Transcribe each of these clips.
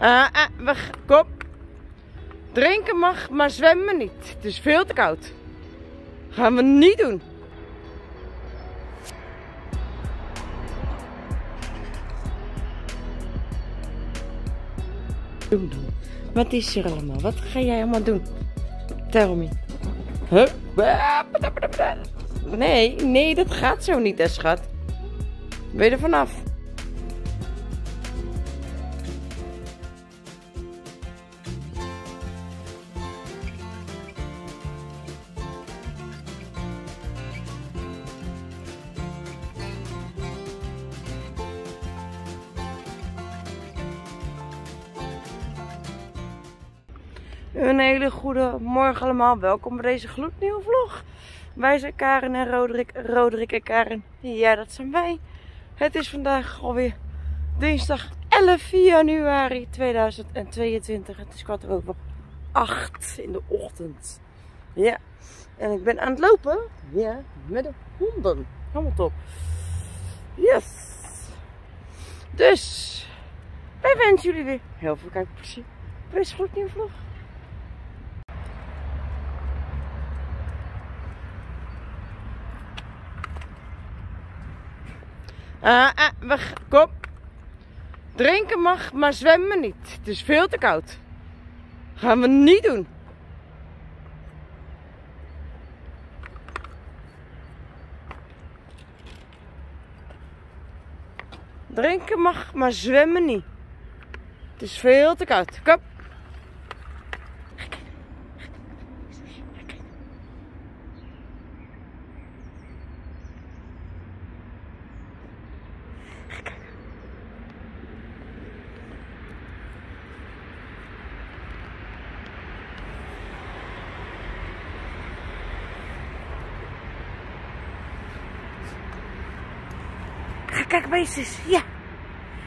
Ah, ah, we, g- kom. Drinken mag, maar zwemmen niet. Het is veel te koud. Gaan we niet doen. Doen. Wat is er allemaal? Wat ga jij allemaal doen? Tell me. Nee, nee, dat gaat zo niet, hè, schat. Ben je er vanaf? Een hele goede morgen allemaal. Welkom bij deze gloednieuwe vlog. Wij zijn Karen en Roderick. Roderick en Karen. Ja, dat zijn wij. Het is vandaag alweer dinsdag 11 januari 2022. Het is kwart over acht in de ochtend. Ja. En ik ben aan het lopen. Ja, met de honden. Helemaal top. Yes. Dus, wij wensen jullie weer heel veel kijkplezier. bij Deze gloednieuwe vlog. Ah, ah, we, g- kom. Drinken mag, maar zwemmen niet. Het is veel te koud. Gaan we niet doen. Drinken mag, maar zwemmen niet. Het is veel te koud. Kom. Ga kijken, beestjes. Ja.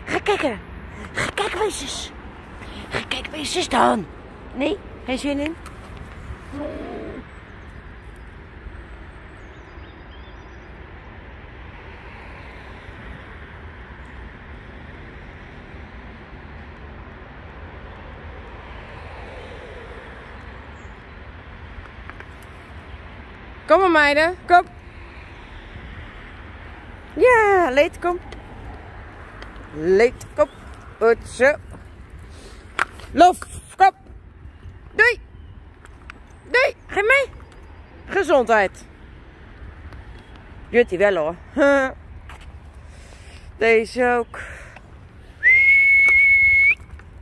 Ga kijken. Ga kijken, beestjes. Ga kijken, beestjes dan. Nee, geen zin in. Kom maar meiden, kom. Ja, leed, kom. Leed, kom. Goed zo. Lof, kom. Doei. Doei, ga mee. Gezondheid. Jullie wel hoor. Deze ook.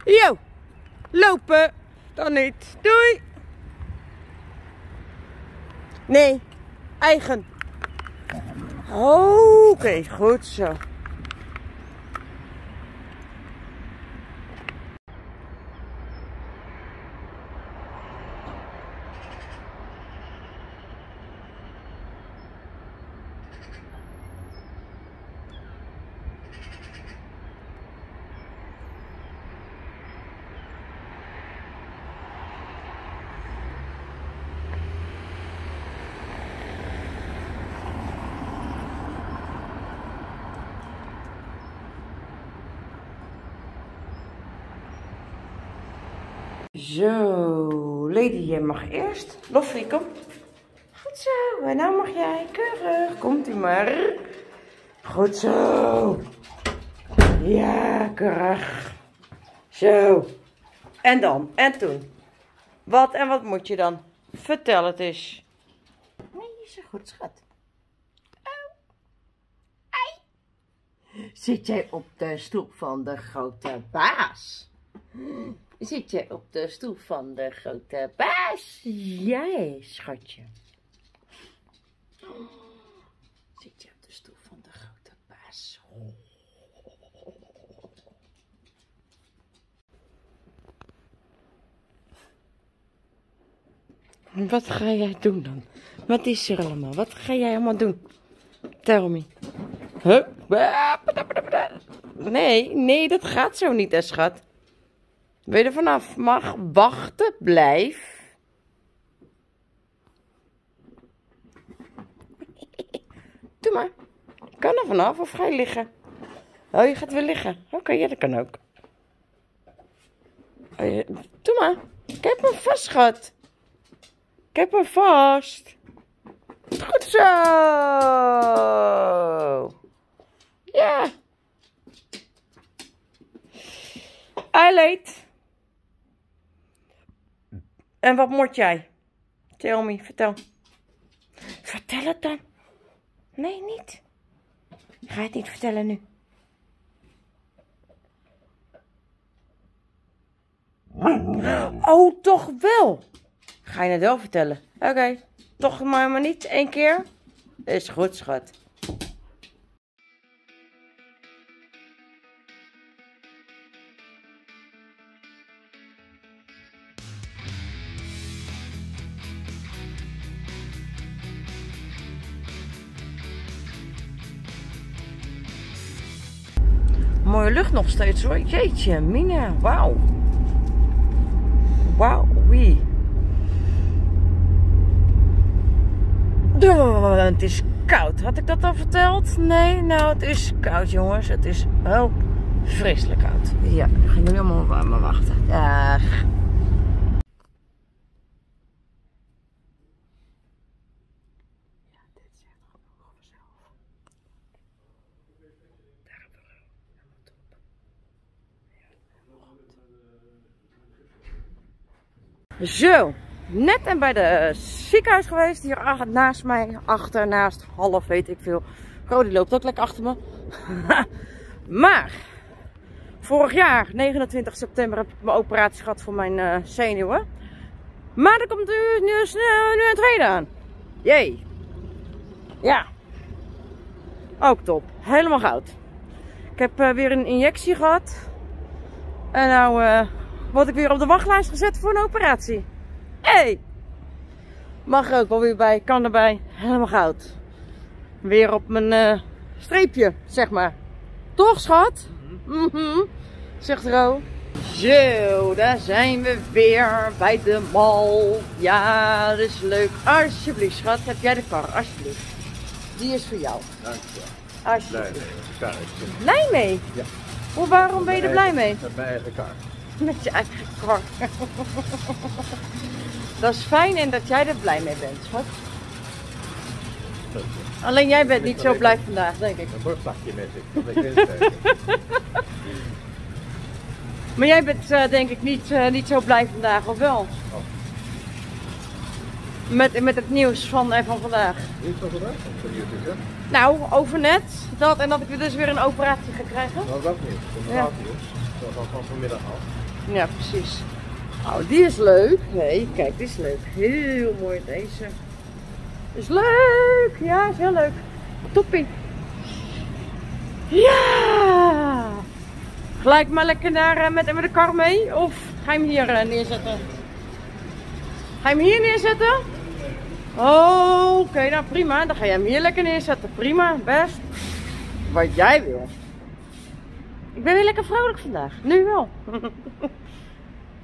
Yo, lopen. Dan niet. Doei. Nee, eigen. Oké, goed zo. Zo, Lady, jij mag eerst. Loffie, kom. Goed zo, en nou mag jij. Keurig, komt u maar. Goed zo. Ja, keurig. Zo. En dan, en toen. Wat en wat moet je dan? Vertel het eens. Nee, is er goed, schat. Oh. Ei. Zit jij op de stoep van de grote baas? Zit jij op de stoep van de grote baas? Jij, schatje. Zit je op de stoep van de grote baas? Wat ga jij doen dan? Wat is er allemaal? Wat ga jij allemaal doen? Tell me. Huh? Nee, nee, dat gaat zo niet, hè, schat. Ben je er vanaf? Mag wachten, blijf. Doe maar. Kan er vanaf of ga je liggen? Oh, je gaat weer liggen. Oké, ja, dat kan ook. Oh, doe maar. Ik heb hem vast, schat. Ik heb hem vast. Goed zo. Ja. Eileed. En wat moet jij? Tell me, vertel. Vertel het dan. Nee, niet. Ga je het niet vertellen nu? Oh, toch wel. Ga je het wel vertellen? Oké, toch maar, maar niet één keer. Is goed, schat. Nog steeds hoor. Jeetje, Mina, wauw. Wauw, wie. Het is koud. Had ik dat al verteld? Nee, nou het is koud jongens. Het is wel vreselijk koud. Ja, gaan jullie allemaal maar wachten. Dag. Zo, net en bij de ziekenhuis geweest. Hier naast mij, achter, naast, half, weet ik veel. Rodi loopt ook lekker achter me. maar, vorig jaar, 29 september, heb ik mijn operatie gehad voor mijn uh, zenuwen. Maar er komt nu, nu, nu een tweede aan. Jee. Ja. Ook top. Helemaal goud. Ik heb uh, weer een injectie gehad. En nou... word ik weer op de wachtlijst gezet voor een operatie. Hé! Hey. Mag er ook wel weer bij, kan erbij. Helemaal goud. Weer op mijn uh, streepje, zeg maar. Toch, schat? Mm -hmm. Zegt Ro. Zo, daar zijn we weer bij de mal. Ja, dat is leuk. Alsjeblieft, schat. Heb jij de kar? Alsjeblieft. Die is voor jou. Dankjewel. Alsjeblieft. Blij mee. Blij mee? Ja. Hoe, waarom ben je er blij mee? Met mijn eigen kar. Met je eigen kar. Dat is fijn en dat jij er blij mee bent, schat. Alleen jij bent niet zo blij vandaag, denk ik. Een borstlachje met ik. Maar jij bent uh, denk ik niet, uh, niet zo blij vandaag, of wel? Oh. Met, met het nieuws van, uh, van vandaag. Niet zo vandaag? Van YouTube, hè? Nou, over net. Dat en dat ik dus weer een operatie ga krijgen. Nou, dat niet. Dat Ja. niet. Dat was van vanmiddag al. Ja, precies. Oh, die is leuk. Nee, kijk, die is leuk. Heel mooi deze. Is leuk. Ja, is heel leuk. Toppie. Ja! Gelijk maar lekker naar, eh, met, met de kar mee? Of ga je hem hier eh, neerzetten? Ga je hem hier neerzetten? Oh, oké, nou prima. Dan ga je hem hier lekker neerzetten. Prima, best. Wat jij wil. Ik ben weer lekker vrolijk vandaag. Nu wel.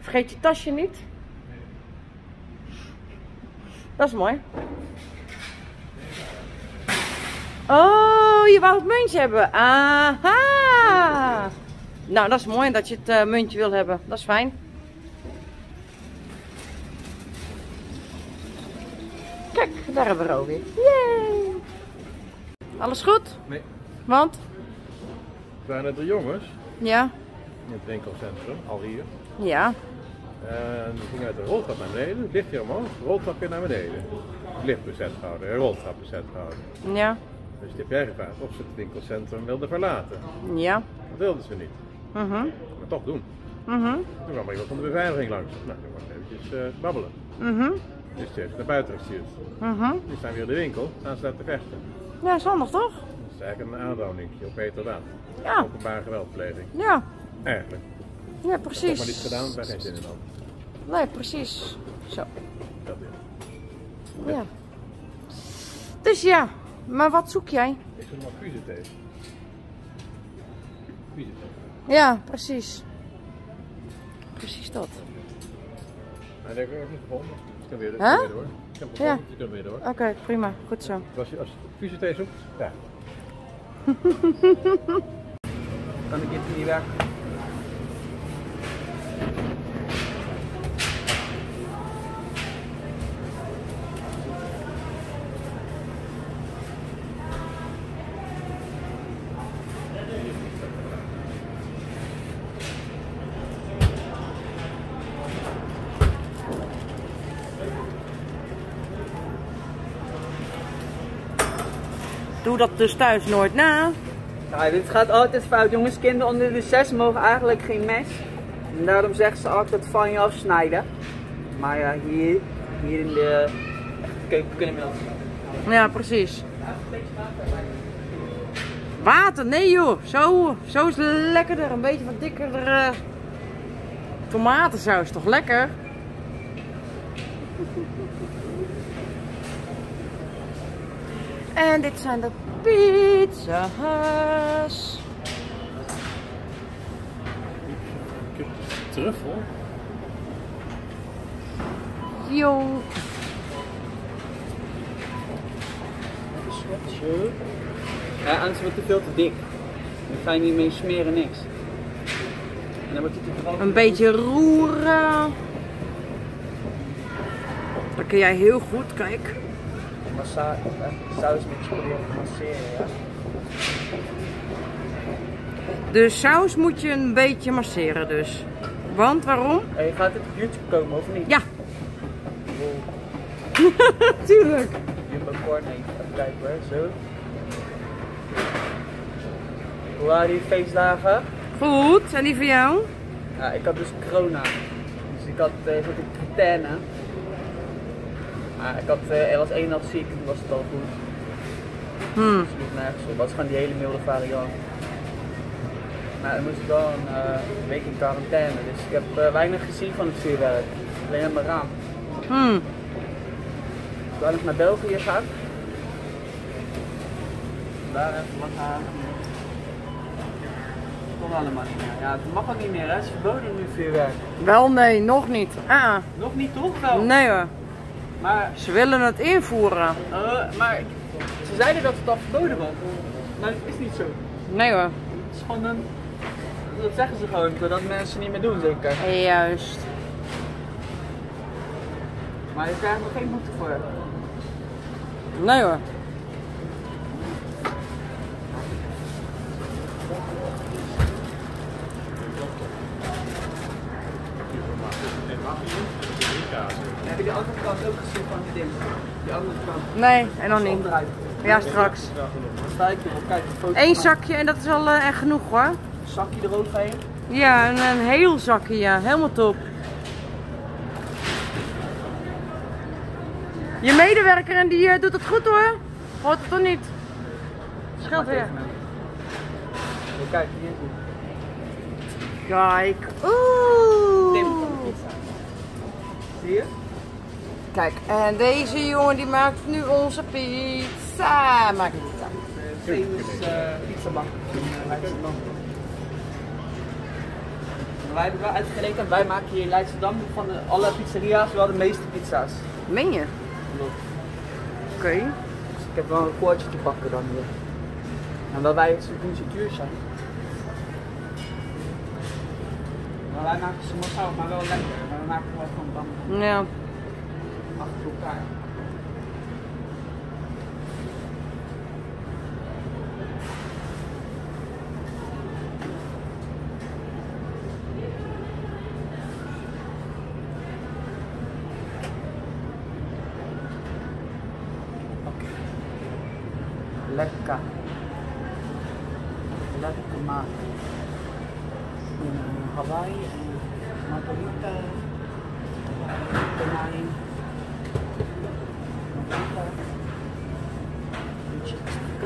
Vergeet je tasje niet. Dat is mooi. Oh, je wou het muntje hebben. Aha. Nou, dat is mooi dat je het uh, muntje wil hebben. Dat is fijn. Kijk, daar hebben we weer. Yay. Alles goed? Nee. Want? Het waren de jongens Ja. in het winkelcentrum, al hier. Ja. En die gingen uit de roltrap naar beneden, het hier omhoog, roltrap weer naar beneden. Het lift bezet houden, en roltrap bezet houden. Ja. Dus die heb jij gevraagd of ze het winkelcentrum wilden verlaten. Ja. Dat wilden ze niet, Mhm. maar toch doen. Mhm. Toen kwam er iemand van de beveiliging langs. Nou, toen was eventjes eh, babbelen. Mhm. Dus die heeft naar buiten gestuurd. Mhm. Die staan weer in de winkel, staan ze daar te vechten. Ja, is handig toch? Dat is eigenlijk een aanranding op heterdaad. Ja. Openbare geweldpleging. Ja. Eigenlijk. Ja, precies. maar niet gedaan, bij geen zin in dan. Nee, precies. Zo. Dat is. Ja. Dus ja, maar wat zoek jij? Ik zit maar tegen. Fusie Ja, precies. Precies dat. Maar dat heb ik ook niet gevonden. Ik kan weer, ik Huh? kan weer door. Ik heb Ja. je kan weer door. Oké, prima. Goed zo. Als je, als je zoekt, ja. kan ik even niet werken? doe dat dus thuis nooit na. Nou, dit gaat altijd fout, jongens. Kinderen onder de zes mogen eigenlijk geen mes. En daarom zeggen ze altijd van je afsnijden. Maar ja, hier, hier in de keuken kunnen we dat. Ja, precies. Water, nee joh. Zo, zo is lekkerder. Een beetje wat dikkerder. eh, tomatensaus, toch lekker? En dit zijn de pizza's. Truffel? Yo. Zo. Ja, anders wordt het veel te dik. Dan ga je niet mee smeren, niks. En dan wordt het. Een beetje roeren. Dat kun jij heel goed, kijk. Massa, eh, saus met je proberen te masseren, ja. De saus moet je een beetje masseren dus. Want waarom? En je gaat het op YouTube komen, of niet? Ja, Wow. tuurlijk. Jumbo corn zo. Hoe waren die feestdagen? Goed, en die van jou? Ja, ik had dus corona. Dus ik had uh, zat in quarantaine. Maar ik had, eh, er was één nacht ziek, toen was het al goed. Hmm. Dus nergens op. Dat was gewoon die hele milde variant. Maar dan moest ik wel een eh, week in quarantaine. Dus ik heb eh, weinig gezien van het vuurwerk. Alleen aan mijn raam. Hmm. Ik wou nog naar België gaan. Daar even wat halen. Kon allemaal niet meer. Ja, het mag ook niet meer, hè? Het is verboden nu vuurwerk. Wel nee, nog niet. Ah, Nog niet toch wel? nee hoor. Maar, Ze willen het invoeren. eh, maar ze zeiden dat het al verboden was. Maar het is niet zo. Nee hoor. Het is gewoon een. Dat zeggen ze gewoon, doordat mensen niet meer doen, zeker. Juist. Maar je krijgt er geen boete voor. Nee hoor. Heb je die andere kant ook gezien van die ding? Die andere kant. Nee, en nog niet. Ja, straks. Eén zakje en dat is al echt genoeg hoor. Zakje eroverheen. Ja, een, een heel zakje, ja. Helemaal top. Je medewerker en die eh, doet het goed hoor. Hoort het toch niet? Scheelt weer. Kijk, hier. Kijk. Oeh. pizza. Zie je? Kijk, en deze jongen die maakt nu onze pizza. Maak een pizza. Famous uh, pizzabak in uh, Leidschendam. Maar Wij hebben wel uitgerekend, wij maken hier in Leidschendam van alle pizzeria's wel de meeste pizza's. Meen je? Oké. Dus ik heb wel een koordje te pakken dan hier. En dat wij zo doen ze duur zijn. Maar wij maken ze massaal, maar wel lekker. Maar we maken wel gewoon dan Ja. achter elkaar. Oké. Lekker. Lekker maken. In eh, Hawaii en margarita. Tonijn. Margarita. Beetje kutst.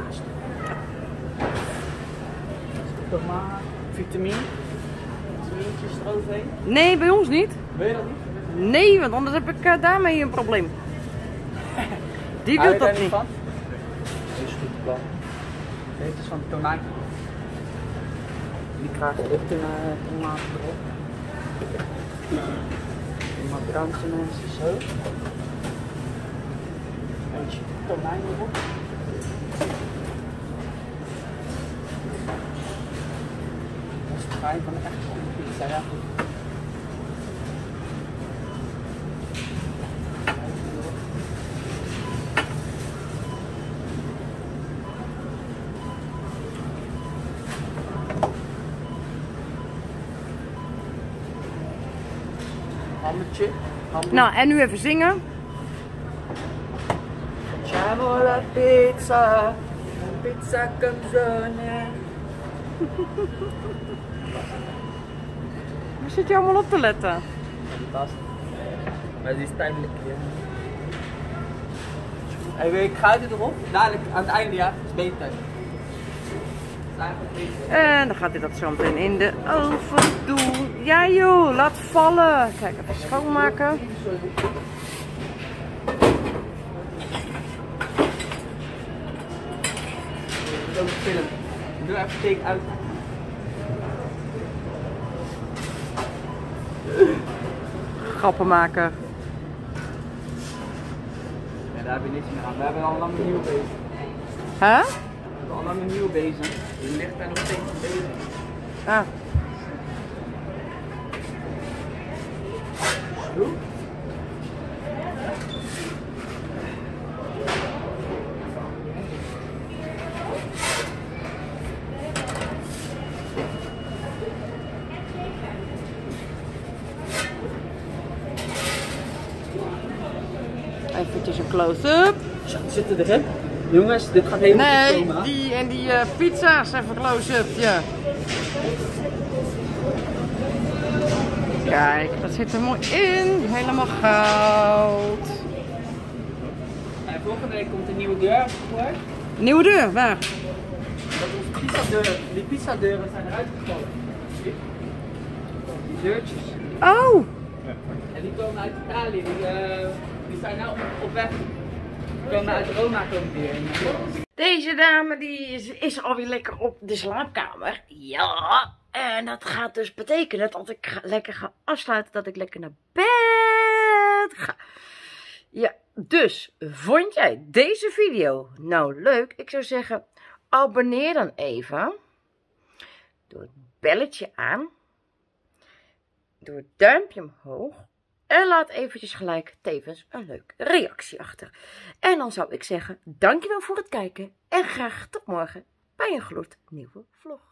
Tomaat. Vitamine. Vitamintjes eroverheen. Nee, bij ons niet. Wil je dat niet? Nee, want anders heb ik eh, daarmee een probleem. Die wil dat niet van? Dat is goed plan. Dit is van tonijn. Die krijg je ook tona- tomaten erop. Brandse mensen zo. Beetje tonijn erop. Het geheim van de echte goede pizza, ja. Hammetje. Nou, en nu even zingen. Facciamo la pizza pizza canzone. Waar zit je allemaal op te letten? Fantastisch. Maar die is tijdelijk. Ja. Hey, ik ga het erop. Dadelijk aan het einde, ja. is beter. Dat is eigenlijk beter. En dan gaat hij dat zo meteen in de oven doen. Ja joh, laat vallen. Kijk, even schoonmaken. Doe even take uit. Grappen maken. Ja, daar heb je niks meer aan. We hebben al lang een nieuwe bezig. Hè? We hebben al lang een nieuwe bezig. Die ligt daar nog steeds bezig. Ah. Doe. Een close-up. Zo, zitten erin. Jongens, dit gaat helemaal goed Nee, komen. die en die eh, pizza's even close-up. Ja. Kijk, dat zit er mooi in. Helemaal goud. En volgende week komt een nieuwe deur voor. Nieuwe deur, waar? Dat onze pizzadeuren, die pizzadeuren zijn eruit. Zie? Die deurtjes. Oh, En die komen uit Italië. Die, eh, die zijn nou op weg. Komen uit Roma komen. Deze dame die is, alweer lekker op de slaapkamer. Ja, en dat gaat dus betekenen dat ik lekker ga afsluiten, dat ik lekker naar bed ga. Ja, dus vond jij deze video nou leuk? Ik zou zeggen, abonneer dan even. Doe het belletje aan. Doe het duimpje omhoog. En laat eventjes gelijk tevens een leuke reactie achter. En dan zou ik zeggen, dankjewel voor het kijken en graag tot morgen bij een gloednieuwe vlog.